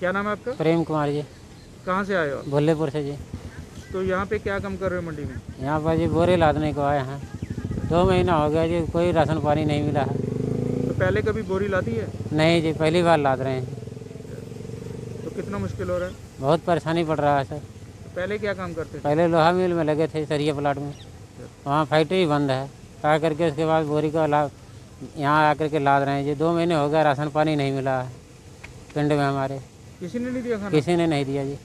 क्या नाम है आपका? प्रेम कुमार जी। कहाँ से आए हो भोलेपुर से जी। तो यहाँ पे क्या काम कर रहे हो मंडी में? यहाँ पर जी बोरे लादने को आए हैं। दो महीना हो गया जी कोई राशन पानी नहीं मिला है। तो पहले कभी बोरी लाती है? नहीं जी पहली बार लाद रहे हैं। तो कितना मुश्किल हो रहा है? बहुत परेशानी पड़ रहा है सर। तो पहले क्या काम करते थे? पहले लोहा मिल में लगे थे सरिया प्लाट में। वहाँ फैक्ट्री बंद है। ता करके उसके बाद बोरी का ला यहाँ आकर के लाद रहे हैं जी। दो महीने हो गया राशन पानी नहीं मिला है। पिंड में हमारे। किसी ने नहीं दिया खाना? किसी ने नहीं दिया जी।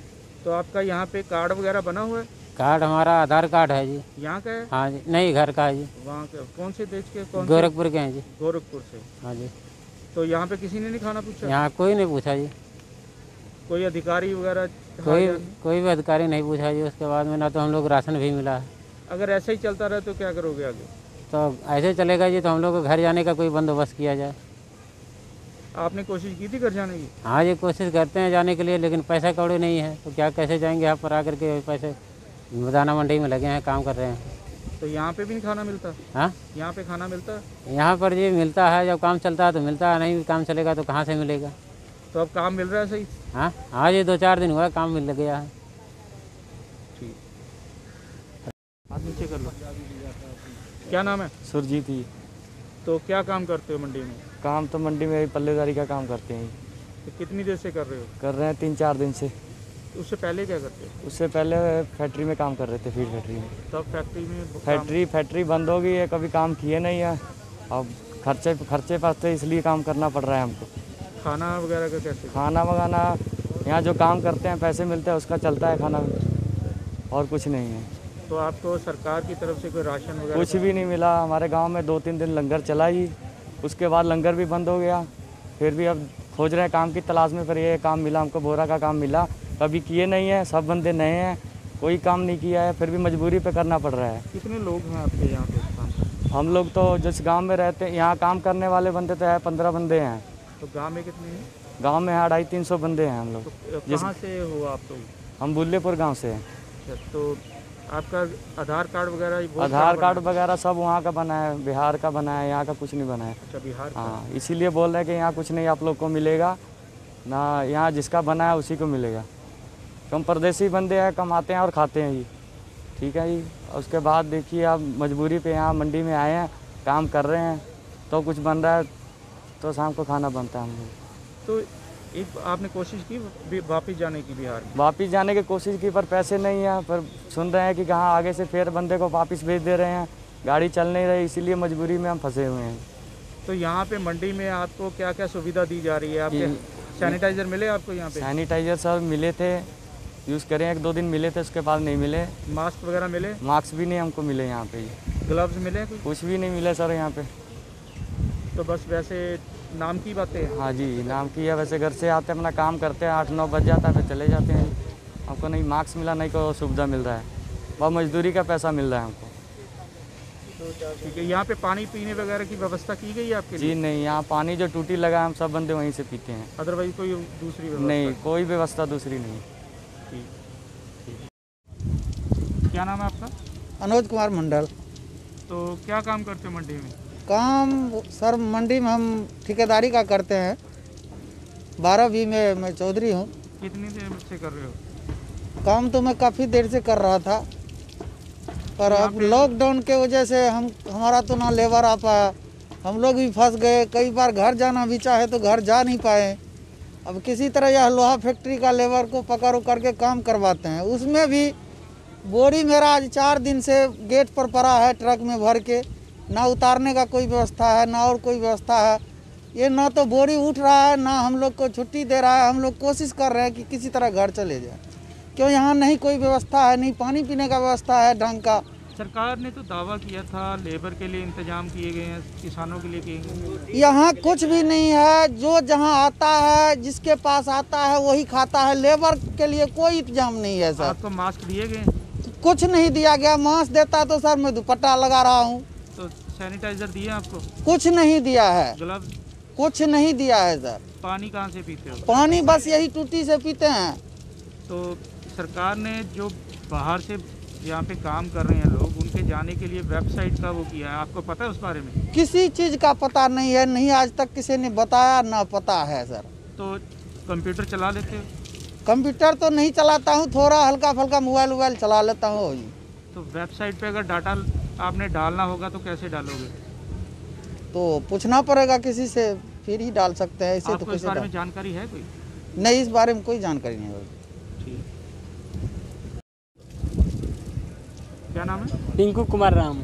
तो आपका यहाँ पे कार्ड वगैरह बना हुआ है? कार्ड हमारा आधार कार्ड है जी। यहाँ का है? हाँ जी नहीं घर का है जी। वहाँ का कौन से देश के कौन गोरखपुर के हैं जी। गोरखपुर से। हाँ जी। तो यहाँ पे किसी ने नहीं खाना पूछा? यहाँ कोई नहीं पूछा जी। कोई अधिकारी वगैरह कोई कोई भी अधिकारी नहीं पूछा जी। उसके बाद में ना तो हम लोग राशन भी मिला। है अगर ऐसे ही चलता रहे तो क्या करोगे आगे? तो ऐसे चलेगा जी तो हम लोग को घर जाने का कोई बंदोबस्त किया जाए। आपने कोशिश की थी घर जाने की? हाँ ये कोशिश करते हैं जाने के लिए लेकिन पैसा कौड़ी नहीं है। तो क्या कैसे जाएँगे यहाँ पर आकर के पैसे? दाना मंडी में लगे हैं काम कर रहे हैं। तो यहाँ पे भी नहीं खाना मिलता? हाँ? यहाँ पे खाना मिलता? है यहाँ पर जी मिलता है जब काम चलता है तो मिलता है नहीं काम चलेगा तो कहाँ से मिलेगा? तो अब काम मिल रहा है सही? हाँ हाँ जी दो चार दिन हुआ काम मिल गया है। ठीक। नीचे कर लो। क्या नाम है? सुरजीत ही तो क्या काम करते हो मंडी में? काम तो मंडी में पल्लेदारी का काम करते हैं तो कितनी देर से कर रहे हो? कर रहे हैं तीन चार दिन से। उससे पहले क्या करते हो? उससे पहले फैक्ट्री में काम कर रहे थे फ़ीड फैक्ट्री में। तब फैक्ट्री में फैक्ट्री फैक्ट्री बंद हो गई है कभी काम किए नहीं है। अब खर्चे खर्चे पास थे इसलिए काम करना पड़ रहा है हमको। खाना वगैरह का कैसे? खाना वगाना यहाँ जो काम करते हैं पैसे मिलते हैं उसका चलता है खाना। और कुछ नहीं है। तो आपको सरकार की तरफ़ से कोई राशन वगैरह कुछ भी नहीं मिला। हमारे गाँव में दो तीन दिन लंगर चला ही। उसके बाद लंगर भी बंद हो गया। फिर भी अब खोज रहे हैं काम की तलाश में फिर ये काम मिला हमको बोरा का काम मिला। कभी किए नहीं है सब बंदे नए हैं। कोई काम नहीं किया है फिर भी मजबूरी पे करना पड़ रहा है। कितने लोग हैं आपके यहाँ पे काम हम लोग तो जिस गाँव में रहते हैं यहाँ काम करने वाले बंदे तो है पंद्रह बंदे हैं। तो गाँव में कितने हैं? गाँव में है अढ़ाई तीन सौ बंदे हैं हम लोग। तो कहाँ से हो आप लोग? हम बुल्लेपुर गाँव से। हैं अच्छा, तो आपका आधार कार्ड वगैरह आधार कार्ड वगैरह सब वहाँ का बना है बिहार का बना है यहाँ का कुछ नहीं बना है? अच्छा बिहार हाँ इसीलिए बोल रहे हैं कि यहाँ कुछ नहीं आप लोग को मिलेगा। ना यहाँ जिसका बना है उसी को मिलेगा। कम परदेसी बंदे हैं कमाते हैं और खाते हैं जी ठीक है जी? उसके बाद देखिए आप मजबूरी पे यहाँ मंडी में आए हैं काम कर रहे हैं तो कुछ बन रहा है तो शाम को खाना बनता है हम लोग। तो एक आपने कोशिश की वापस जाने की बिहार में? वापिस जाने की कोशिश की पर पैसे नहीं है पर सुन रहे हैं कि कहाँ आगे से फिर बंदे को वापस भेज दे रहे हैं। गाड़ी चल नहीं रही इसीलिए मजबूरी में हम फंसे हुए हैं। तो यहाँ पे मंडी में आपको क्या क्या सुविधा दी जा रही है? आपके सैनिटाइजर मिले आपको यहाँ पे? सैनिटाइजर सब मिले थे यूज़ करें एक दो दिन मिले थे उसके बाद नहीं मिले। मास्क वगैरह मिले? मास्क भी नहीं हमको मिले यहाँ पे। ग्लव्स मिले कुछ भी नहीं मिले सर यहाँ पे। तो बस वैसे नाम की बातें हैं? हाँ जी नाम की है। वैसे घर से आते हैं अपना काम करते हैं आठ नौ बज जाता है फिर चले जाते हैं। हमको नहीं मार्क्स मिला नहीं कोई सुविधा मिल रहा है। बहुत मजदूरी का पैसा मिल रहा है हमको। ठीक है यहाँ पे पानी पीने वगैरह की व्यवस्था की गई है आपके लिए? जी नहीं यहाँ पानी जो टूटी लगा है हम सब बंदे वहीं से पीते हैं। अदरवाइज़ कोई दूसरी नहीं कोई व्यवस्था दूसरी नहीं। ठीक ठीक। क्या नाम है आपका? अनोज कुमार मंडल। तो क्या काम करते हो मंडी में? काम सर मंडी में हम ठेकेदारी का करते हैं। बारह बी में मैं चौधरी हूँ। कितनी देर से कर रहे हो? काम तो मैं काफ़ी देर से कर रहा था। पर अब लॉकडाउन के वजह से हम हमारा तो ना लेबर आ पाया। हम लोग भी फंस गए। कई बार घर जाना भी चाहे तो घर जा नहीं पाए। अब किसी तरह यह लोहा फैक्ट्री का लेबर को पकड़ उकड़ के काम करवाते हैं। उसमें भी बोरी मेरा आज चार दिन से गेट पर पड़ा है ट्रक में भर के। ना उतारने का कोई व्यवस्था है ना और कोई व्यवस्था है। ये ना तो बोरी उठ रहा है ना हम लोग को छुट्टी दे रहा है। हम लोग कोशिश कर रहे हैं कि किसी तरह घर चले जाए। क्यों यहाँ नहीं कोई व्यवस्था है नहीं पानी पीने का व्यवस्था है ढंग का? सरकार ने तो दावा किया था लेबर के लिए इंतज़ाम किए गए हैं किसानों के लिए किए गए यहाँ कुछ भी नहीं है। जो जहाँ आता है जिसके पास आता है वही खाता है। लेबर के लिए कोई इंतज़ाम नहीं है सर। आपको मास्क दिए गए कुछ नहीं दिया गया। मास्क देता तो सर मैं दुपट्टा लगा रहा हूँ। सैनिटाइजर दिए आपको? कुछ नहीं दिया है। ग्लव्स? कुछ नहीं दिया है सर। पानी कहाँ से पीते हो? पानी बस यही टूटी से पीते हैं। तो सरकार ने जो बाहर से यहाँ पे काम कर रहे हैं लोग उनके जाने के लिए वेबसाइट का वो किया है। आपको पता है उस बारे में? किसी चीज़ का पता नहीं है नहीं आज तक किसी ने बताया ना पता है सर। तो कंप्यूटर चला लेते हो? कंप्यूटर तो नहीं चलाता हूँ थोड़ा हल्का फल्का मोबाइल वोबाइल चला लेता हूँ। तो वेबसाइट पे अगर डाटा आपने डालना होगा तो कैसे डालोगे? तो पूछना पड़ेगा किसी से फिर ही डाल सकते हैं ऐसे तो आपको इस बारे में जानकारी है कोई? नहीं इस बारे में कोई जानकारी नहीं होगी क्या नाम है? पिंकू कुमार राम।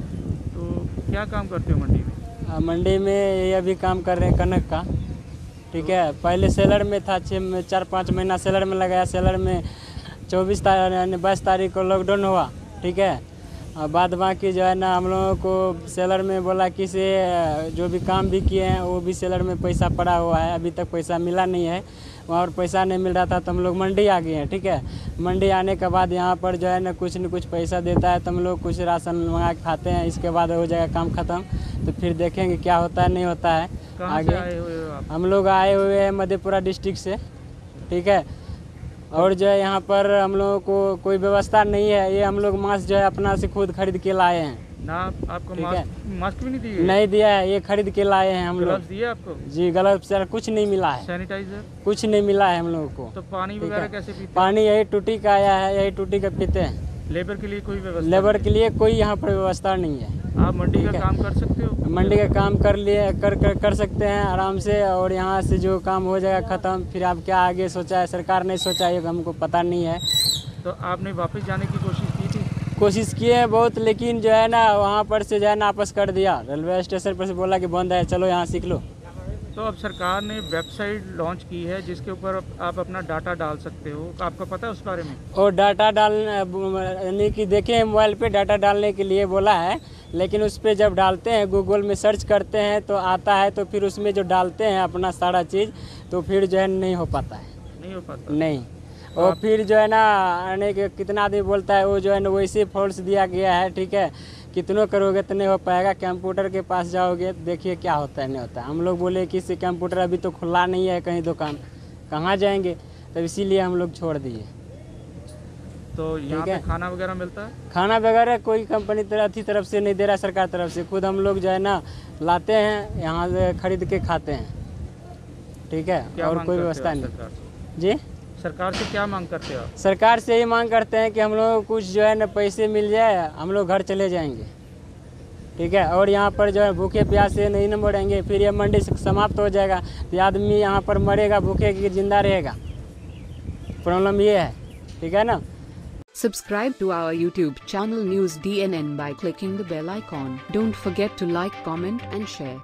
तो क्या काम करते हो मंडी में? आ, मंडी में ये अभी काम कर रहे हैं कनक का। ठीक है पहले सेलर में था छः में चार पाँच महीना सेलर में लगाया। सेलर में चौबीस तारीख यानी बाईस तारीख को लॉकडाउन हुआ। ठीक है और बाद बाकी जो है ना हम लोगों को सेलर में बोला कि से जो भी काम भी किए हैं वो भी सेलर में पैसा पड़ा हुआ है। अभी तक पैसा मिला नहीं है। वहाँ पर पैसा नहीं मिल रहा था तो हम लोग मंडी आ गए हैं ठीक है? मंडी आने के बाद यहाँ पर जो है ना कुछ न कुछ पैसा देता है तो हम लोग कुछ राशन मंगा के खाते हैं। इसके बाद हो जाएगा काम ख़त्म तो फिर देखेंगे क्या होता है नहीं होता है आप? हम लोग आए हुए हैं मधेपुरा डिस्ट्रिक्ट से ठीक है? और जो है यहाँ पर हम लोगों को कोई व्यवस्था नहीं है ये हम लोग मास्क जो है अपना से खुद खरीद के लाए हैं। ना आपको मास्क मास्क भी नहीं दिए? नहीं दिया है ये खरीद के लाए हैं हम लोग। दिए आपको? जी गलत से कुछ नहीं मिला है। सैनिटाइजर? कुछ नहीं मिला है हम लोगों को। तो पानी वगैरह कैसे पीते पानी यही टूटी का आया है यही टूटी का पीते हैं। लेबर के लिए कोई व्यवस्था लेबर के लिए कोई यहाँ पर व्यवस्था नहीं है? आप मंडी का काम कर सकते हो। मंडी का काम कर लिए कर कर, कर सकते हैं आराम से और यहाँ से जो काम हो जाएगा ख़त्म। फिर आप क्या आगे सोचा है? सरकार ने सोचा है हमको पता नहीं है। तो आपने वापस जाने की कोशिश की थी? कोशिश किए हैं बहुत लेकिन जो है ना वहाँ पर से जो है ना वापस कर दिया। रेलवे स्टेशन पर से बोला कि बंद है चलो यहाँ सीख लो। तो अब सरकार ने वेबसाइट लॉन्च की है जिसके ऊपर आप अपना डाटा डाल सकते हो। आपको पता है उस बारे में? और डाटा डाल यानी कि देखे मोबाइल पे डाटा डालने के लिए बोला है लेकिन उस पर जब डालते हैं गूगल में सर्च करते हैं तो आता है तो फिर उसमें जो डालते हैं अपना सारा चीज़ तो फिर जो है नहीं हो पाता है। नहीं हो पाता? नहीं। और फिर जो है ना यानी कि कितना आदमी बोलता है वो जो है ना वैसे फॉल्स दिया गया है ठीक है? कितनों करोगे तो नहीं हो पाएगा कंप्यूटर के पास जाओगे तो देखिए क्या होता है नहीं होता हम लोग बोले कि इसे कंप्यूटर अभी तो खुला नहीं है कहीं दुकान कहाँ जाएँगे? तब इसीलिए हम लोग छोड़ दिए। तो यहाँ पे खाना वगैरह मिलता है? खाना वगैरह कोई कंपनी तरह थी तरफ़ से नहीं दे रहा सरकार तरफ़ से। खुद हम लोग जो है ना लाते हैं यहाँ से खरीद के खाते हैं। ठीक है और कोई व्यवस्था नहीं। जी? सरकार से क्या मांग करते हो सरकार से यही मांग करते हैं कि हम लोग कुछ जो है ना पैसे मिल जाए हम लोग घर चले जाएँगे। ठीक है और यहाँ पर जो है भूखे प्यासे नहीं न मरेंगे फिर ये मंडी समाप्त हो जाएगा। तो आदमी यहाँ पर मरेगा भूखे की ज़िंदा रहेगा। प्रॉब्लम ये है। ठीक है ना? Subscribe to our YouTube channel News DNN by clicking the bell icon. Don't forget to like, comment, and share.